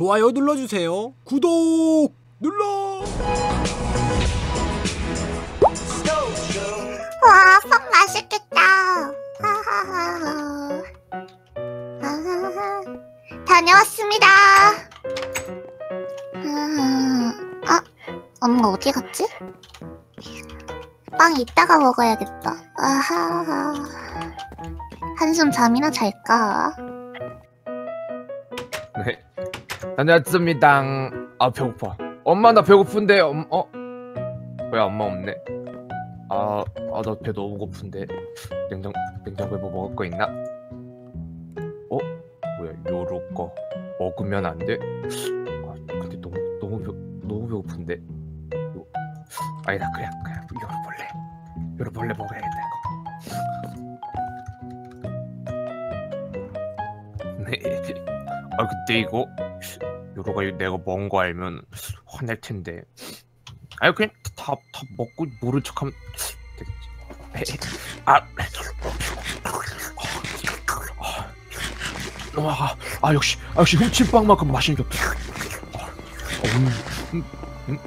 좋아요 눌러주세요. 구독 눌러. 와, 빵 맛있겠다. 다녀왔습니다. 음, 아, 엄마 어디 갔지? 빵 이따가 먹어야겠다. 아하. 한숨 잠이나 잘까? 네. 다녀왔습니다. 아 배고파. 엄마 나 배고픈데. 엄, 어? 뭐야 엄마 없네. 아, 아 나 배 너무 고픈데. 냉장 냉장고에 뭐 먹을 거 있나? 어? 뭐야 요로 거 먹으면 안 돼? 아 근데 너무 너무 배 너무 배고픈데. 요, 아니다 그냥 그냥 요로 벌레. 요로 벌레 먹어야겠다 이거. 네. 아 그때 이거 요로가 내가 먹은 거 알면 화낼 텐데 아니 그냥 다, 다 먹고 모른 척하면 되겠지 아, 와, 아 역시 아, 역시 훔친빵만큼 맛있는 게 아, 음, 음, 음.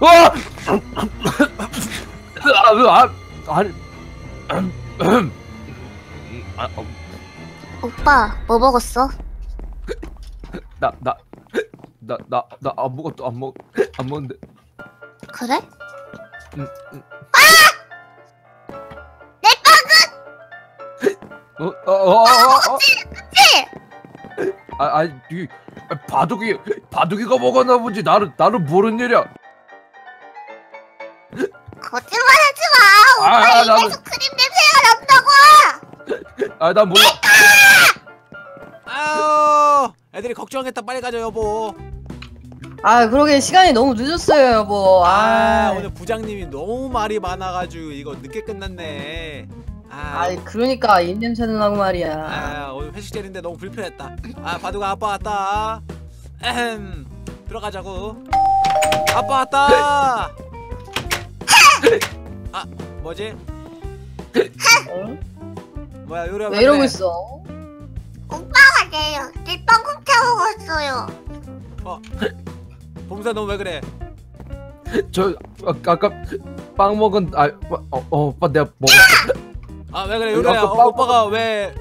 와! 아, 아, 아니 음, 음. 아, 어, 오빠, 뭐 먹었어? 나, 나, 나, 나, 나 아무것도 안 먹, 안 먹는데. 그래? 음, 음. 내 어, 어, 어, 어, 어. 그치? 아, 아니, 이 아, 바둑이, 바둑이가 먹었나 보지. 나는, 나는 모르는 일이야. 거짓말하지 마! 오빠 아, 입에서 나는- 크림 냄새가 난다고! 아, 난 몰라. 애들이 걱정했다. 빨리 가자 여보. 아 그러게 시간이 너무 늦었어요 여보 아, 아, 오늘 부장님이 너무 말이 많아가지고 이거 늦게 끝났네. 아, 아 그러니까 입냄새는 나고 말이야 아 오늘 회식 자리인데 너무 불편했다. 아 바둑아 아빠 왔다. 에헴 들어가자고. 아빠 왔다. 아 뭐지? 어? 뭐야 요리 왜 이러고 있어 오빠 가내 여기 빵 훔쳐먹었어요. 봄사 너 왜 그래? 저, 아, 아까 빵 먹은, 아, 어, 어, 오빠 내가 먹었어. 아 왜 그래 요리야? 아까 어, 빵 오빠가 왜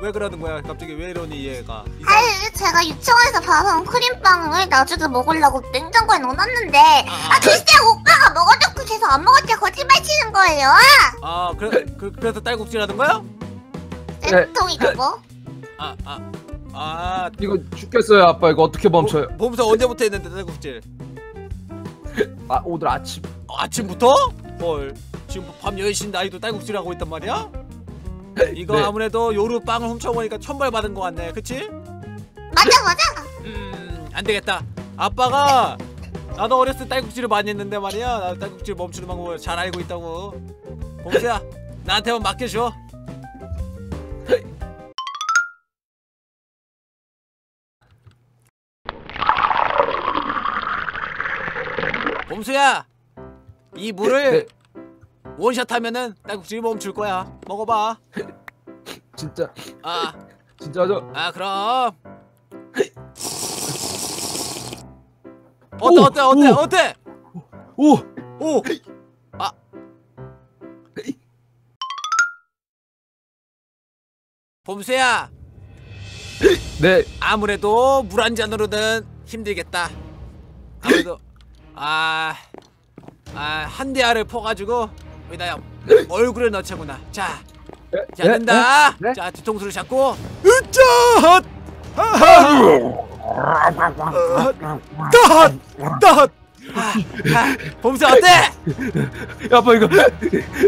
왜 그러는 거야? 갑자기 왜 이러니 얘가? 이상- 아니 제가 유치원에서 밥한 크림빵을 나중에 먹으려고 냉장고에 넣어놨는데 아, 아 글쎄 오빠가 먹어놓고 계속 안 먹었대 거짓말 치는 거예요. 아 그래 그, 그래서 딸꾹질하는 거야? 네. 쌤통이가 뭐? 아아 아. 이거 죽겠어요, 아빠. 이거 어떻게 멈춰요? 봄- 봄사 언제부터 했는데 딸꾹질? 아, 오늘 아침. 어, 아침부터? 헐 지금 밤 10시인데 아이도 딸꾹질하고 있단 말이야? 이거 네. 아무래도 요루 빵을 훔쳐보니까 천벌 받은 거 같네 그치? 맞아 맞아. 음 안되겠다 아빠가 나도 어렸을 때 딸꾹질을 많이 했는데 말이야 나 딸꾹질 멈추는 방법을 잘 알고 있다고 봄새야 나한테만 맡겨줘 봄수야 이 물을 원샷 하면은 딸꾹질이 멈출 거야. 먹어봐. 진짜, 아. 진짜 저. 아 그럼. 어때 오, 어때 어때 오. 어때? 오! 오! 아. 봄새야. 네, 아무래도 물 한 잔으로는 힘들겠다. 아무래도 아, 아아 한 대알을 퍼가지고 여기다 얼굴에 넣자구나 자 네, 자, 된다. 네? 자, 뒤통수를 잡고. 으짜! 따! 따! 봄새 어때? 야, 아빠 이거.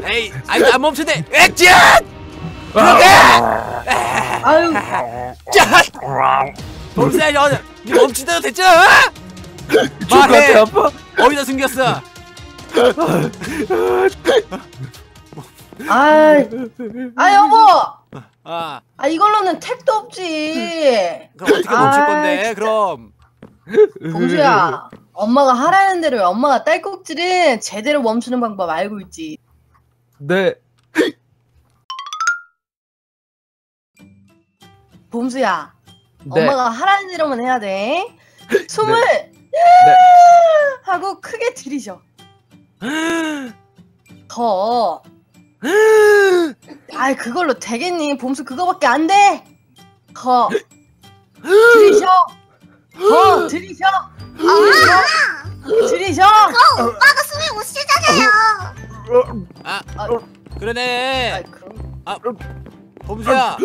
에이, 아이 안 멈추네. 액션! 그렇게! 아유 너니 멈추대로 됐잖아. 말해. 같아, 아빠. 어디다 숨겼어? 아, 아 여보 아, 아 이걸로는 택도 없지 그럼 어떻게 멈출 아, 건데? 진짜. 그럼 봉수야 엄마가 하라는 대로 해. 엄마가 딸꾹질은 제대로 멈추는 방법 알고 있지 네. 봄수야 네. 엄마가 하라는 대로만 해야 돼. 숨을 네. 하고 크게 들이셔. 더. 아이 그걸로 되겠니? 봄수 그거밖에 안 돼. 더. 들이셔. 더 들이셔. 들이셔. 들이셔. 오빠가 숨이 못 쉬잖아요. 아 아. 그러네 아이 그럼. 범수야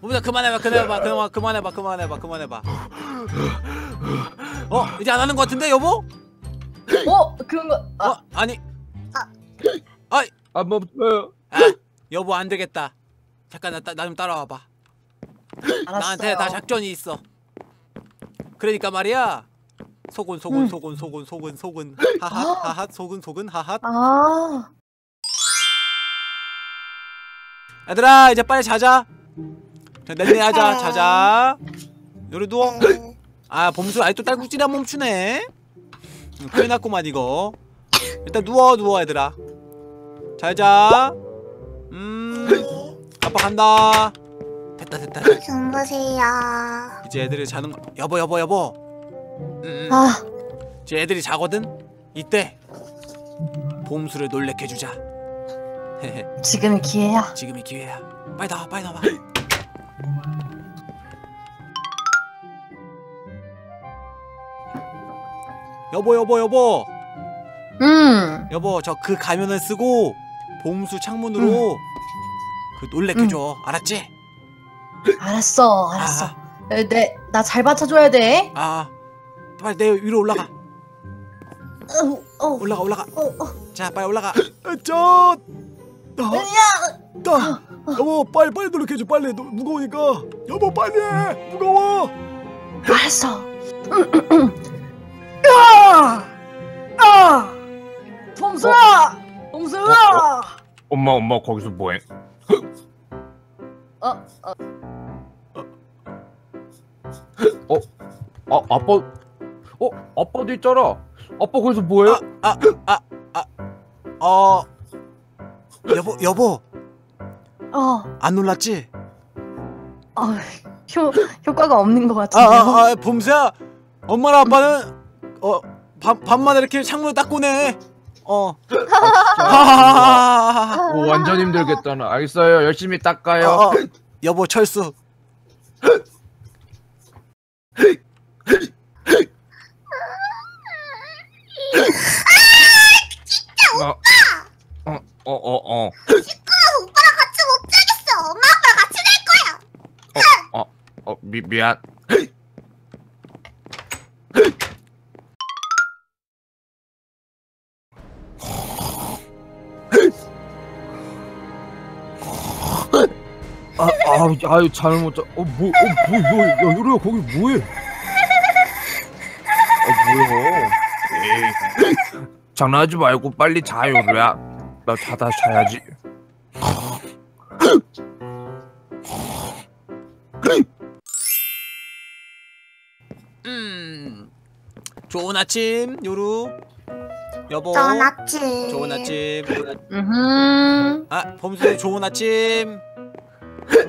범수야 그만해봐 그만해봐 그만 그만해봐 그만해봐 그만해봐 어 이제 안 하는 것 같은데 여보 어 그런 거. 아, 어 아니 안 멈춰요. 아 여보 안 되겠다 잠깐 나좀 따라와봐 알았어요. 나한테 다 작전이 있어 그러니까 말이야 소곤 소곤 음. 소곤 소곤 소곤 소곤 하하 아. 하하 소곤 소곤 하하 아. 얘들아 이제 빨리 자자 자 낼내하자 네. 자자 요리 누워 네. 아 범수 아직도 딸꾹질이 안 멈추네. 응, 큰일 났구만 이거. 일단 누워 누워 얘들아. 잘자. 음 아빠 간다. 됐다 됐다 됐다. 주무세요. 이제 애들이 자는 거 여보 여보 여보. 음, 음. 아. 이제 애들이 자거든? 이때 봄수를 놀래켜 주자. 지금이 기회야. 지금이 기회야. 빨리 나와 빨리 나와 여보 여보 여보. 음. 여보 저 그 가면을 쓰고 봄수 창문으로 그 놀래켜줘. 알았지? 알았어. 알았어. 아, 네, 나잘 받쳐줘야 돼. 아. 빨리 내 위로 올라가. 어, 어, 올라가 올라가. 어, 어. 자 빨리 올라가. 저 나, 나, 여보 빨리 빨리 놀래켜줘. 빨리. 노- 무거우니까. 여보 빨리 해. 무거워. 알았어. 아! 아! 봄수야! 봄수야! 엄마 엄마 거기서 뭐해? 어, 어, 아 아빠 어 아빠도 있잖아. 아빠 거기서 뭐해? 어 여보 여보 어, 안 놀랐지? 어, 효, 효과가 없는 것 아, 같은데요. 아, 아 봄새야 엄마랑 아빠는 어 밤, 밤마다 이렇게 창문을 딱 꺼내 어 하하하하하. 오, 완전 힘들겠잖아. 알겠어요. 열심히 닦아요. 어, 어. 여보 철수 어, 어, 어, 어, 어. 오빠랑 같이 못 자겠어. 엄마 아빠랑 같이 잘 거야. 어, 미, 미안. 아, 아, 아유, 잘못 자. 어, 뭐, 어, 뭐, 뭐, 야, 요리야, 거기 뭐해? 아, 뭐야? 에이, 장난하지 말고 빨리 자, 요리야. 나 자다 자야지. 음 좋은 아침 요루 여보 좋은 아침. 좋은 아침 음, 아 봄수 좋은 아침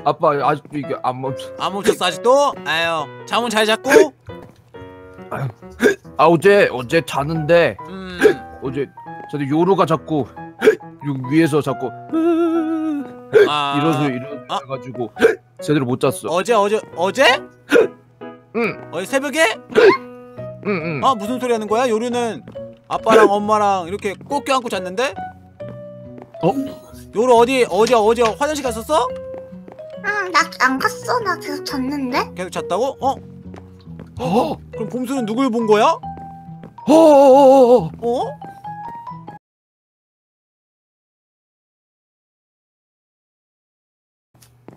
아빠 아직도 이게 안 멈춰. 안 멈췄어 아직도? 아유 잠은 잘 잤고? 아 어제 어제 자는데 음 어제 저도 요루가 자꾸 요 위에서 자꾸 아, 이러서 이러 아. 가지고 제대로 못 잤어. 어제 어제 어제? 응, 어제 새벽에? 응, 응. 아 무슨 소리 하는 거야? 요루는 아빠랑 엄마랑 이렇게 꼭 껴안고 잤는데? 어? 요루 어디 어제 어제 화장실 갔었어? 응, 나 안 갔어. 나 계속 잤는데. 계속 잤다고? 어? 어, 그럼 봄수는 누굴 본 거야? 어, 어, 어, 어?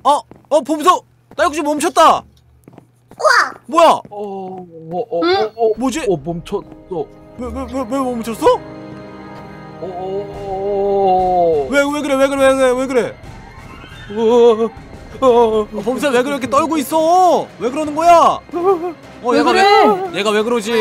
어? 어 봄수! 딸꾹질 멈췄다! 우와. 뭐야? 어, 어, 어, 어, 어, 뭐지? 어, 멈췄어. 왜 왜 왜 왜 멈췄어? 어, 어, 왜 왜 그래 왜 그래 왜 그래 왜 그래? 어, 어, 어, 봄새 왜 그렇게 떨고 있어? 왜 그러는 거야? 어 왜 얘가 그래? 왜 얘가 왜 그러지?